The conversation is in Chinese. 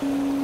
嗯。